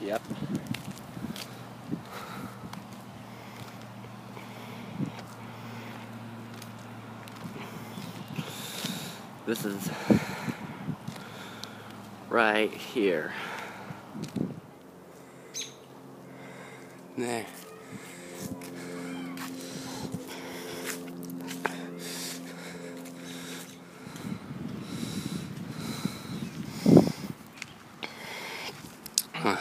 Yep. This is right here. There. Huh.